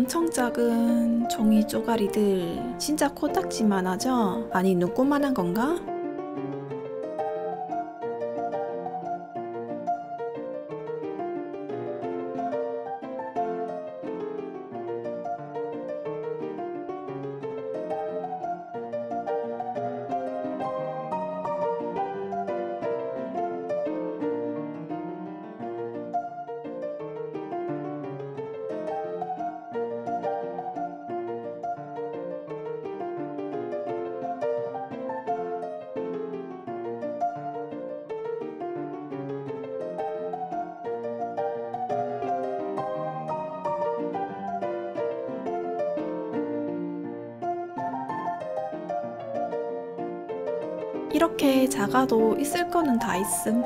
엄청 작은 종이 쪼가리들 진짜 코딱지만 하죠? 아니 눈꽃만한 건가? 이렇게 작아도 있을 거는 다 있음.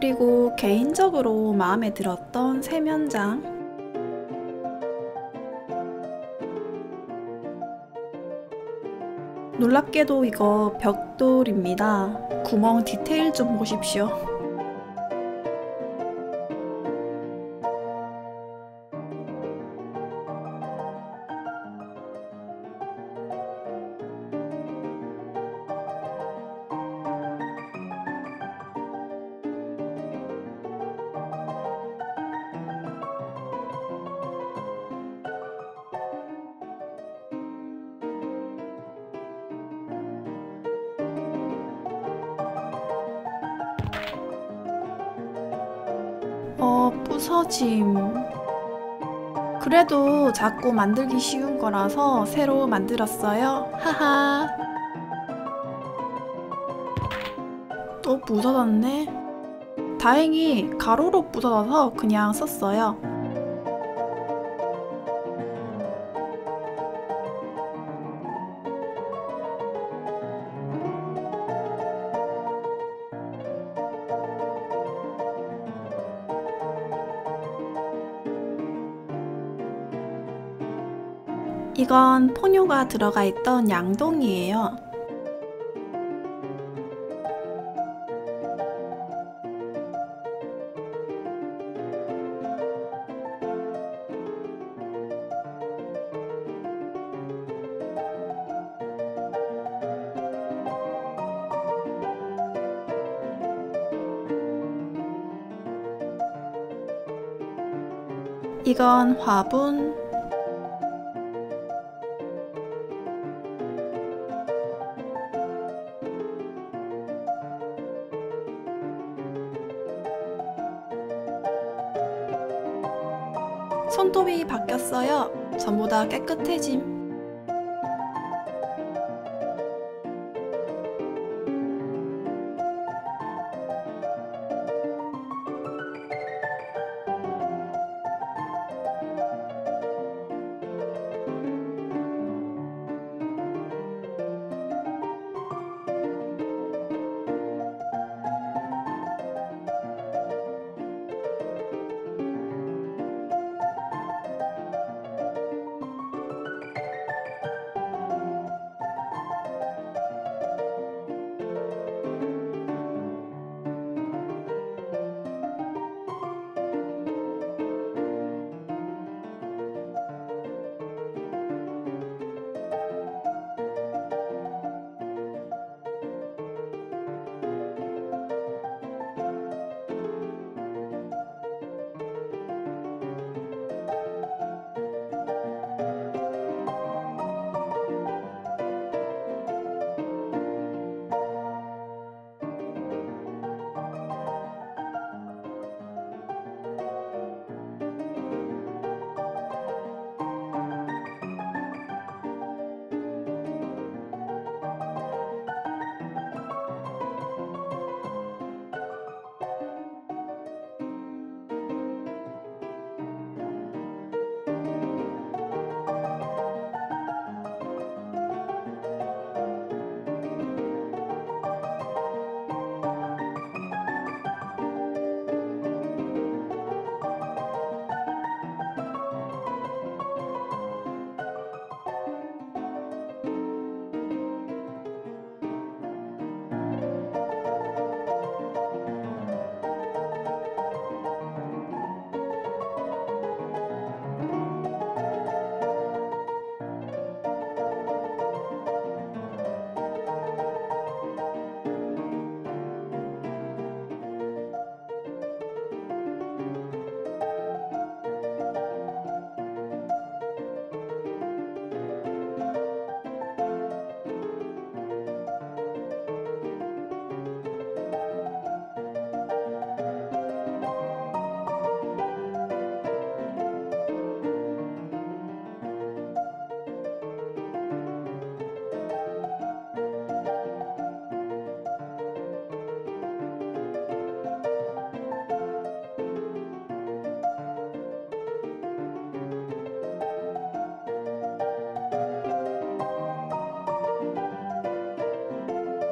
그리고 개인적으로 마음에 들었던 세면장 놀랍게도 이거 벽돌입니다. 구멍 디테일 좀 보십시오. 부서짐. 그래도 자꾸 만들기 쉬운 거라서 새로 만들었어요. 하하. 또 부서졌네. 다행히 가로로 부서져서 그냥 썼어요. 이건 포뇨가 들어가 있던 양동이에요. 이건 화분, 손톱이 바뀌었어요. 전부 다 깨끗해짐.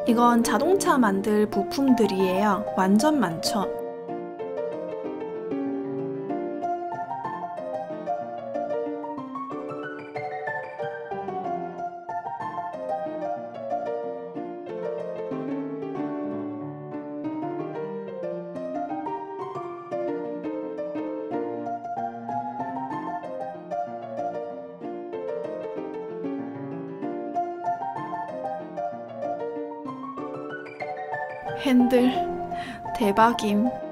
이건 자동차 만들 부품들이에요. 완전 많죠. 핸들 대박임.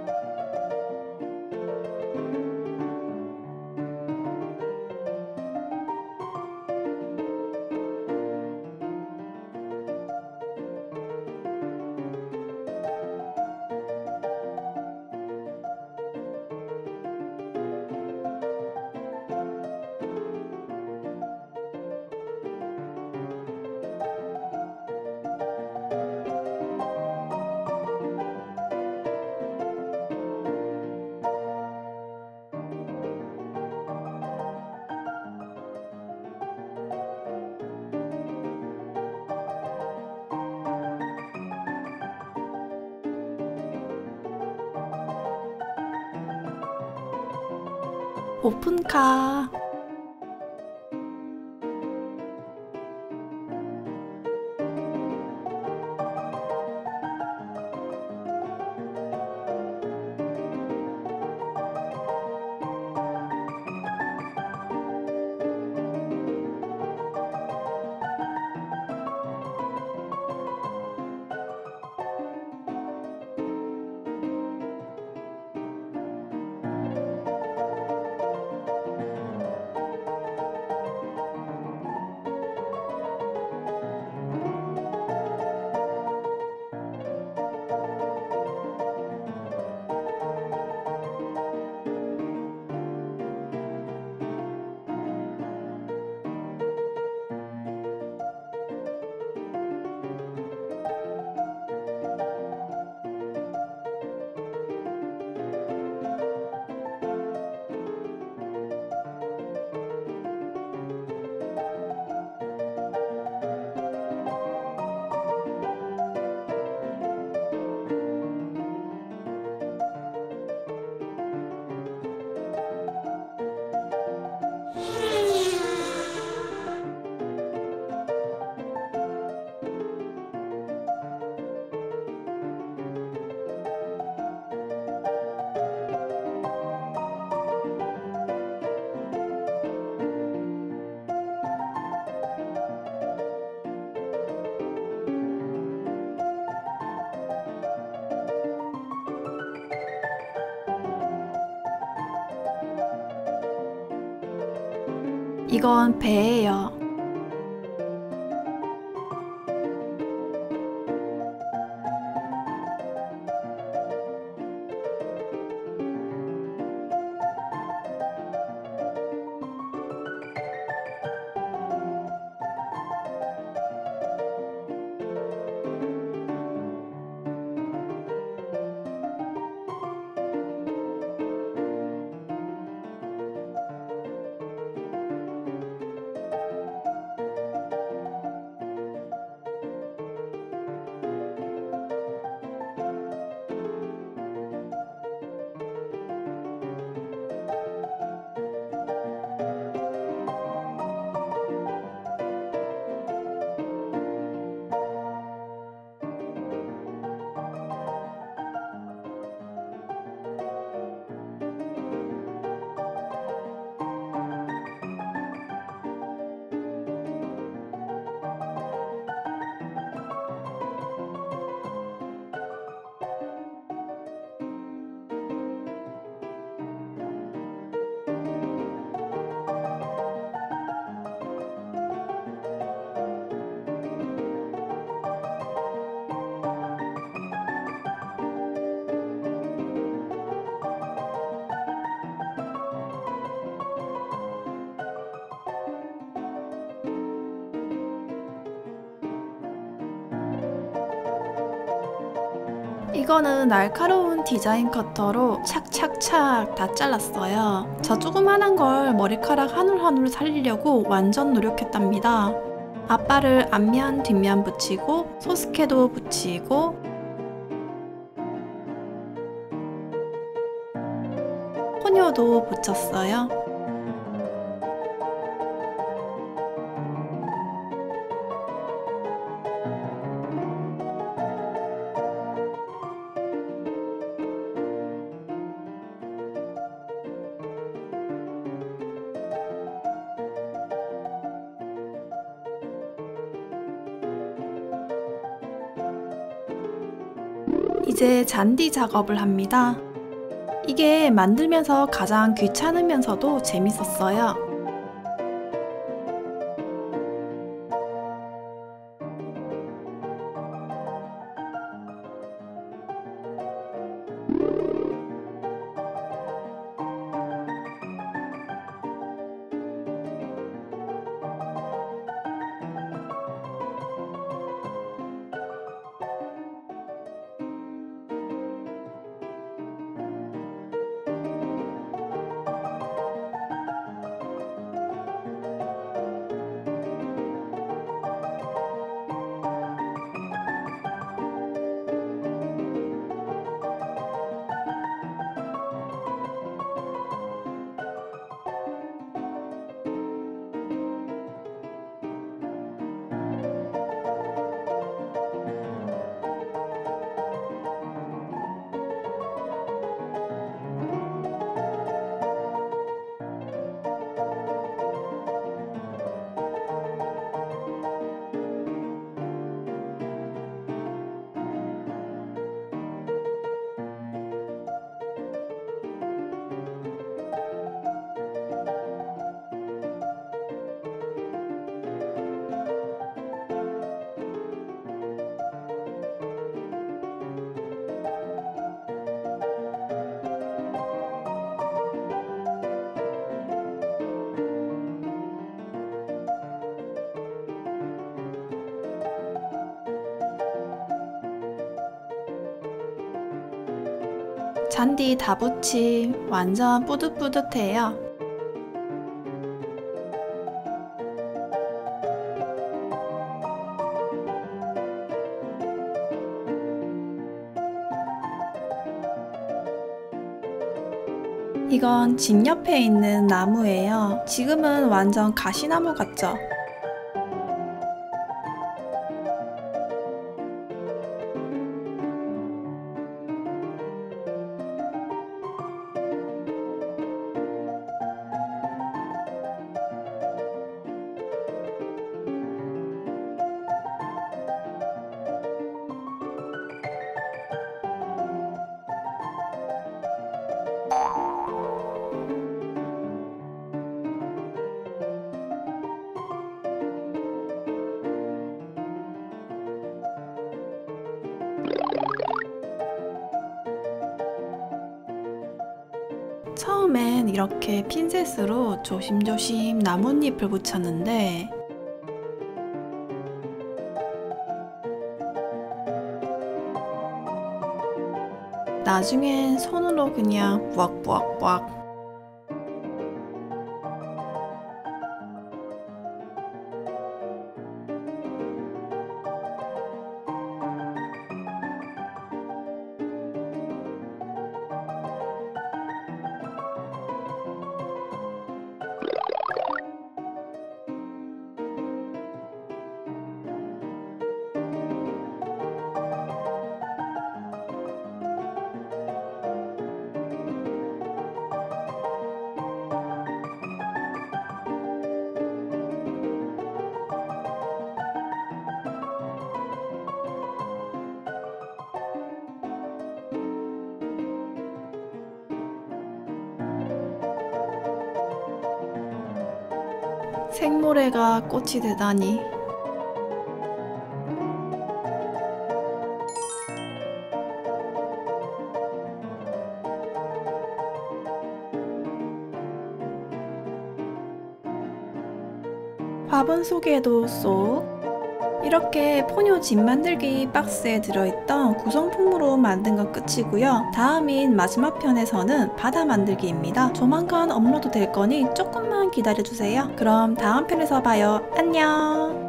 오픈카. 이건 배예요. 이거는 날카로운 디자인 커터로 착착착 다 잘랐어요. 저 조그만한 걸 머리카락 한 올 한 올 살리려고 완전 노력했답니다. 앞발을 앞면 뒷면 붙이고 소스케도 붙이고 포뇨도 붙였어요. 이제 잔디 작업을 합니다. 이게 만들면서 가장 귀찮으면서도 재밌었어요. 잔디 다 붙임 완전 뿌듯뿌듯해요. 이건 집 옆에 있는 나무예요. 지금은 완전 가시나무 같죠? 처음엔 이렇게 핀셋으로 조심조심 나뭇잎을 붙였는데 나중엔 손으로 그냥 부악부악부악 생모래가 꽃이 되다니. 화분 속에도 쏙 이렇게 포뇨 집 만들기 박스에 들어있던 구성품으로 만든 건 끝이고요. 다음인 마지막 편에서는 바다 만들기입니다. 조만간 업로드 될 거니 조금만 기다려주세요. 그럼 다음 편에서 봐요. 안녕!